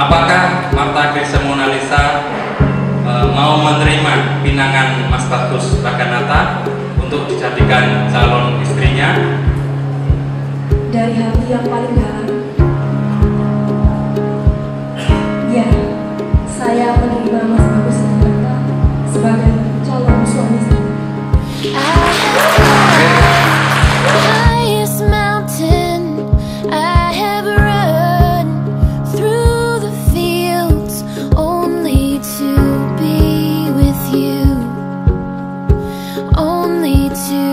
Apakah Marta Krishna Mona Lisa e, mau menerima pinangan Mas Bagus Rakanata untuk dijadikan calon istrinya? Dari hati yang paling dalam. Ya, saya menerima Mas Bagus Rakanata sebagai only to